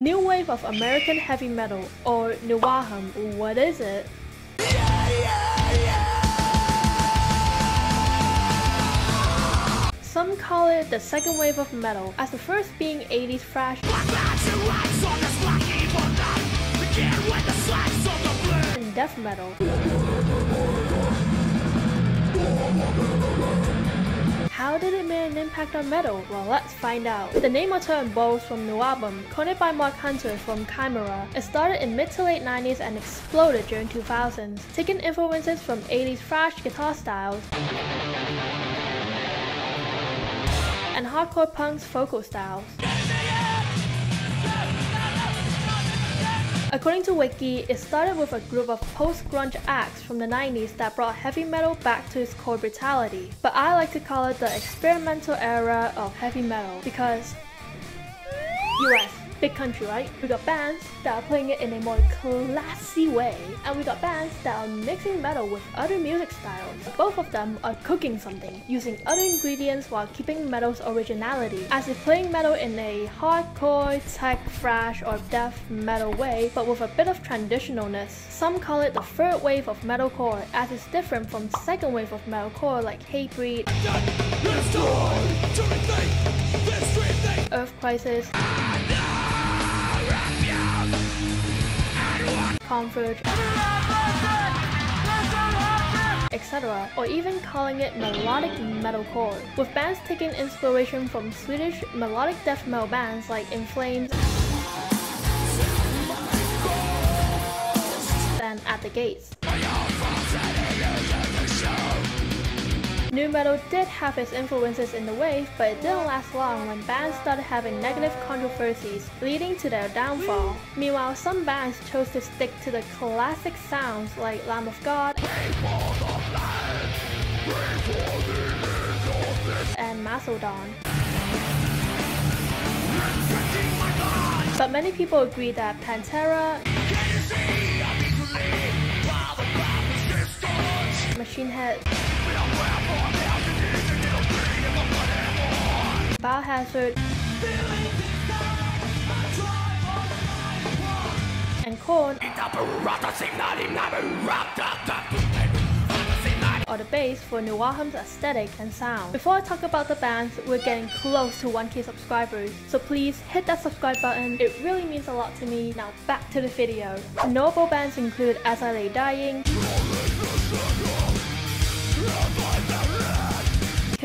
New wave of American heavy metal, or Nuwahum, what is it? Some call it the second wave of metal, as the first being 80s thrash and death metal. How did it make an impact on metal? Well, let's find out. The name or term borrows from NWOBHM, coined by Mark Hunter from Chimaira. It started in mid to late 90s and exploded during 2000s, taking influences from 80s thrash guitar styles and hardcore punk's vocal styles. According to Wiki, it started with a group of post-grunge acts from the 90s that brought heavy metal back to its core brutality. But I like to call it the experimental era of heavy metal because US big country, right? We got bands that are playing it in a more classy way, and we got bands that are mixing metal with other music styles. Both of them are cooking something, using other ingredients while keeping metal's originality, as if playing metal in a hardcore, tech, thrash, or death metal way, but with a bit of traditionalness. Some call it the third wave of metalcore, as it's different from second wave of metalcore like Hatebreed, Earth Crisis, Converge, etc., or even calling it melodic metalcore, with bands taking inspiration from Swedish melodic death metal bands like In Flames and At the Gates. Nu metal did have its influences in the wave, but it didn't last long when bands started having negative controversies, leading to their downfall. Meanwhile, some bands chose to stick to the classic sounds like Lamb of God and Mastodon. But many people agree that Pantera, Machine Head, Biohazard, and Korn are the base for Nuwahum's aesthetic and sound. Before I talk about the bands, we're getting close to 1k subscribers, so please hit that subscribe button, it really means a lot to me. Now back to the video. Notable bands include As I Lay Dying,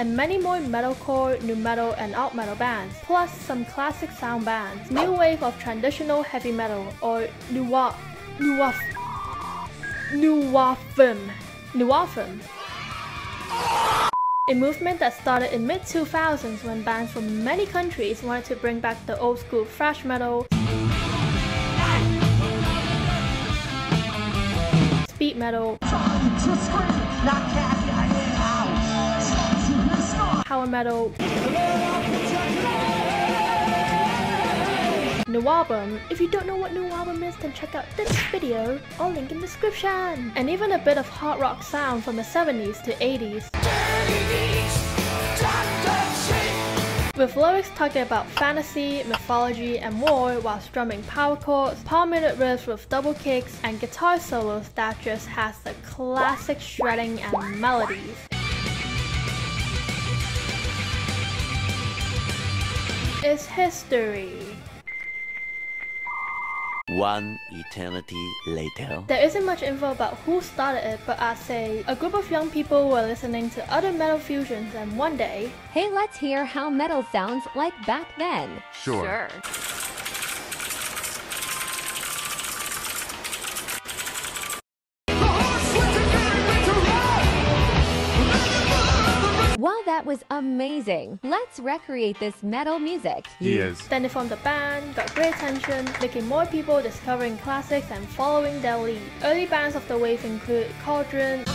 and many more metalcore, nu metal, and alt metal bands, plus some classic sound bands. New wave of traditional heavy metal, or nuwa, nuwaf, nuwafim, nuwafim. A movement that started in mid-2000s when bands from many countries wanted to bring back the old school thrash metal, speed metal, power metal, NWOBHM. If you don't know what NWOBHM is, then check out this video or link in description. And even a bit of hard rock sound from the 70s to 80s. With lyrics talking about fantasy, mythology, and more while strumming power chords, palm-muted riffs with double kicks, and guitar solos that just has the classic shredding and melodies. It's history. One eternity later. There isn't much info about who started it, but I'd say a group of young people were listening to other metal fusions and one day, Hey, let's hear how metal sounds like back then. Sure. While was amazing. Let's recreate this metal music. He is. Then they formed the band, got great attention, making more people discovering classics and following their lead. Early bands of the wave include Cauldron,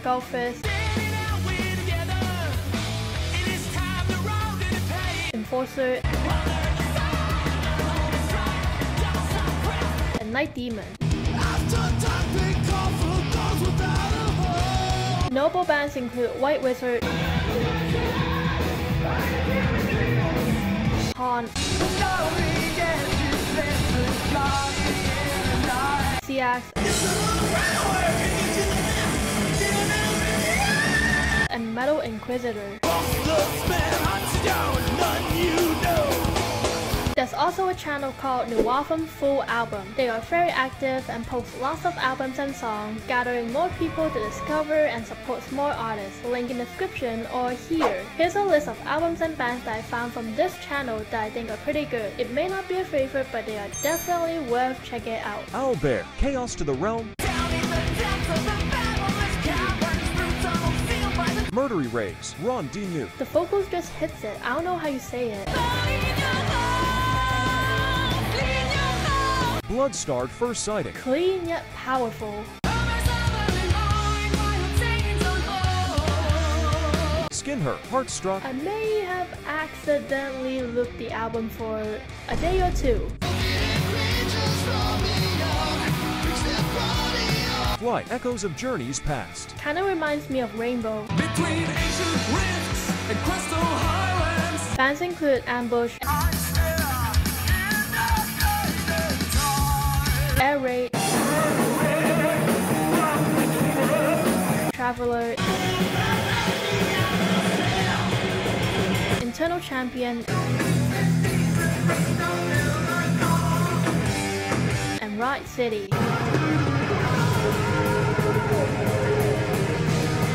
Skullfist, Enforcer, and Night Demon. Notable bands include White Wizzard, Haunt, Seax, and Metal Inquisitor. Also a channel called Nuwafum Full Album. They are very active and post lots of albums and songs, gathering more people to discover and support more artists. Link in the description or here. Here's a list of albums and bands that I found from this channel that I think are pretty good. It may not be a favorite, but they are definitely worth checking out. Owlbear, Chaos to the Realm, Murdery Rays, Ron D. New, The vocals just hits it. I don't know how you say it. Bloodstarred First Sighting, Clean yet powerful. Skinher, Heartstruck, I may have accidentally looked the album for a day or two. Fly, Echoes of Journeys Past, Kinda reminds me of Rainbow. Between ancient rifts and crystal highlands. Bands include Ambush, Air Raid, Traveler, Eternal Champion, and Riot City.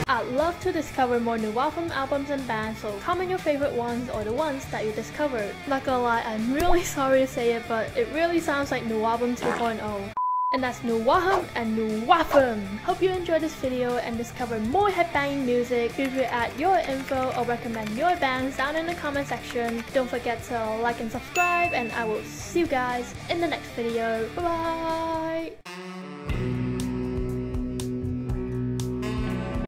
I'd love to discover more new albums and bands, so comment your favorite ones or the ones that you discovered. Not gonna lie, I'm really sorry to say it, but it really sounds like NWOBHM 2.0. And that's New Waham and New Waffum. Hope you enjoyed this video and discover more headbanging music. Feel free to add your info or recommend your bands down in the comment section. Don't forget to like and subscribe and I will see you guys in the next video. Bye bye!